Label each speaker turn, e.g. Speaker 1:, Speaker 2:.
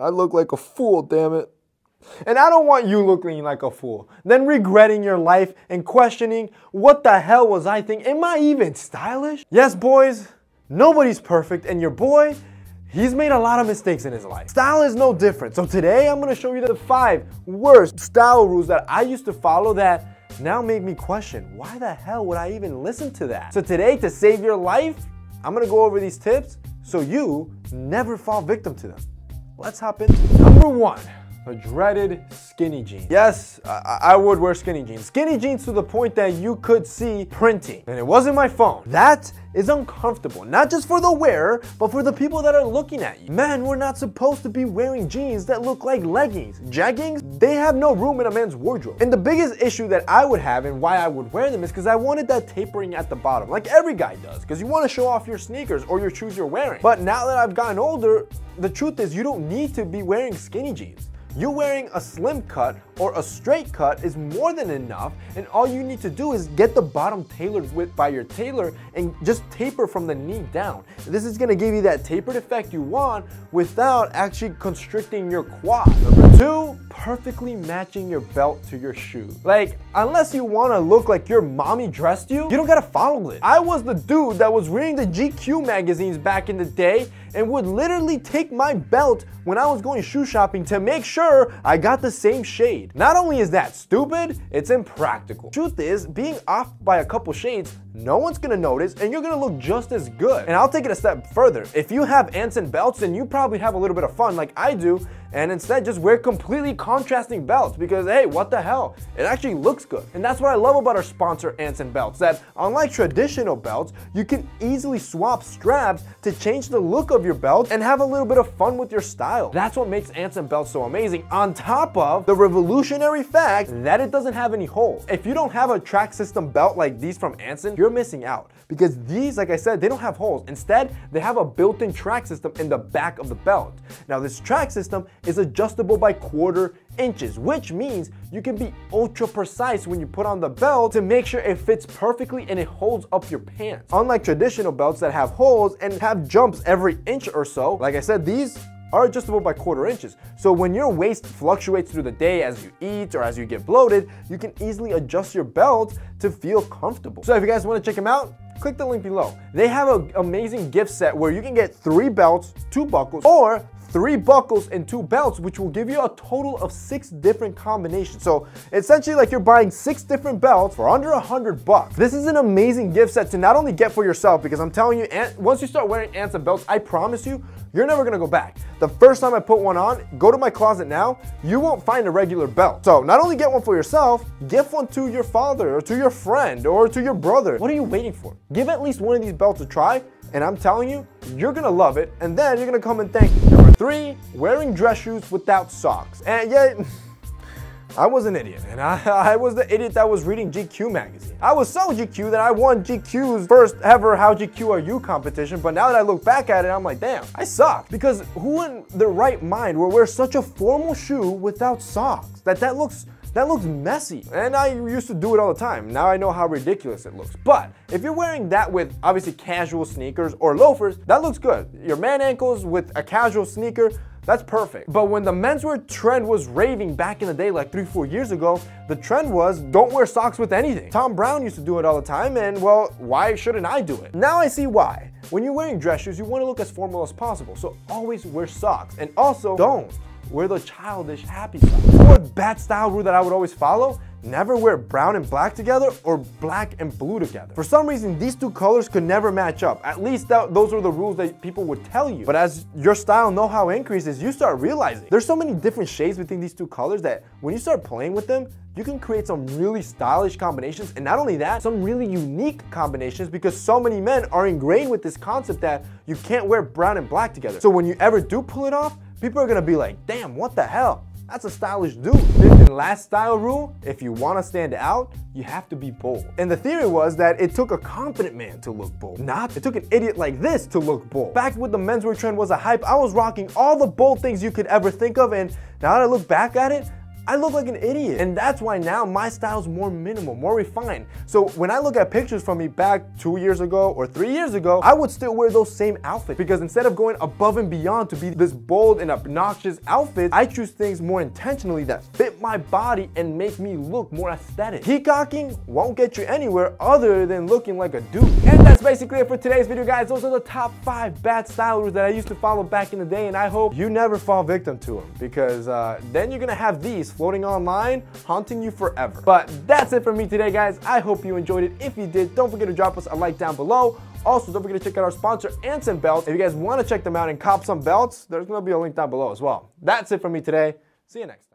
Speaker 1: I look like a fool, damn it. And I don't want you looking like a fool, then regretting your life and questioning, what the hell was I thinking? Am I even stylish? Yes, boys, nobody's perfect, and your boy, he's made a lot of mistakes in his life. Style is no different. So today I'm gonna show you the five worst style rules that I used to follow that now make me question, why the hell would I even listen to that? So today, to save your life, I'm gonna go over these tips so you never fall victim to them. Let's hop into Number one, the dreaded skinny jeans. Yes, I, I, would wear skinny jeans. Skinny jeans to the point that you could see printing. And it wasn't my phone. That is uncomfortable, not just for the wearer, but for the people that are looking at you. Men, we're not supposed to be wearing jeans that look like leggings. Jeggings, they have no room in a man's wardrobe. And the biggest issue that I would have and why I would wear them is because I wanted that tapering at the bottom, like every guy does, because you want to show off your sneakers or your shoes you're wearing. But now that I've gotten older, the truth is you don't need to be wearing skinny jeans. You wearing a slim cut or a straight cut is more than enough and all you need to do is get the bottom tailored with by your tailor and just taper from the knee down. This is gonna give you that tapered effect you want without actually constricting your quad. Number two, perfectly matching your belt to your shoe. Like, unless you wanna look like your mommy dressed you, you don't gotta follow it. I was the dude that was reading the GQ magazines back in the day and would literally take my belt when I was going shoe shopping to make sure I got the same shade. Not only is that stupid, it's impractical. Truth is, being off by a couple shades, no one's gonna notice and you're gonna look just as good. And I'll take it a step further. If you have Anson belts, then you probably have a little bit of fun like I do and instead just wear completely contrasting belts because hey, what the hell? It actually looks good. And that's what I love about our sponsor Anson belts, that unlike traditional belts, you can easily swap straps to change the look of your belt and have a little bit of fun with your style. That's what makes Anson belts so amazing on top of the revolutionary fact that it doesn't have any holes. If you don't have a track system belt like these from Anson, you're missing out because these, like I said, they don't have holes. Instead, they have a built-in track system in the back of the belt. Now this track system is adjustable by quarter inches, which means you can be ultra precise when you put on the belt to make sure it fits perfectly and it holds up your pants. Unlike traditional belts that have holes and have jumps every inch or so, like I said, these are adjustable by quarter inches. So when your waist fluctuates through the day as you eat or as you get bloated, you can easily adjust your belt to feel comfortable. So if you guys wanna check them out, click the link below. They have an amazing gift set where you can get three belts, two buckles, or three buckles and two belts, which will give you a total of six different combinations. So essentially like you're buying six different belts for under a hundred bucks. This is an amazing gift set to not only get for yourself, because I'm telling you, once you start wearing Anson belts, I promise you, you're never gonna go back. The first time I put one on, go to my closet now, you won't find a regular belt. So not only get one for yourself, give one to your father or to your friend or to your brother. What are you waiting for? Give at least one of these belts a try and I'm telling you, you're gonna love it, and then you're gonna come and thank me. Three, wearing dress shoes without socks. And yet, I was an idiot, and I, I, was the idiot that was reading GQ magazine. I was so GQ that I won GQ's first ever How GQ Are You competition, but now that I look back at it, I'm like, damn, I suck. Because who in their right mind would wear such a formal shoe without socks? That that looks that looks messy. And I used to do it all the time. Now I know how ridiculous it looks. But if you're wearing that with obviously casual sneakers or loafers, that looks good. Your man ankles with a casual sneaker, that's perfect. But when the menswear trend was raving back in the day, like three, four years ago, the trend was don't wear socks with anything. Thom Browne used to do it all the time, and well, why shouldn't I do it? Now I see why. When you're wearing dress shoes, you want to look as formal as possible, so always wear socks. And also, don't wear the childish happy socks. Fourth bad style rule that I would always follow never wear brown and black together or black and blue together. For some reason, these two colors could never match up. At least that, those are the rules that people would tell you. But as your style know-how increases, you start realizing there's so many different shades between these two colors that when you start playing with them, you can create some really stylish combinations. And not only that, some really unique combinations because so many men are ingrained with this concept that you can't wear brown and black together. So when you ever do pull it off, people are gonna be like, damn, what the hell? That's a stylish dude. Fifth and last style rule, if you wanna stand out, you have to be bold. And the theory was that it took a confident man to look bold, not it took an idiot like this to look bold. Back when the menswear trend was a hype, I was rocking all the bold things you could ever think of, and now that I look back at it, I look like an idiot. And that's why now my style's more minimal, more refined. So when I look at pictures from me back two years ago or three years ago, I would still wear those same outfits because instead of going above and beyond to be this bold and obnoxious outfit, I choose things more intentionally that fit my body and make me look more aesthetic. Peacocking won't get you anywhere other than looking like a dude. And that's basically it for today's video, guys. Those are the top five bad stylers that I used to follow back in the day, and I hope you never fall victim to them because uh, then you're gonna have these floating online haunting you forever. But that's it for me today, guys. I hope you enjoyed it. If you did, don't forget to drop us a like down below. Also, don't forget to check out our sponsor, Anson Belts. If you guys want to check them out and cop some belts, there's going to be a link down below as well. That's it for me today. See you next.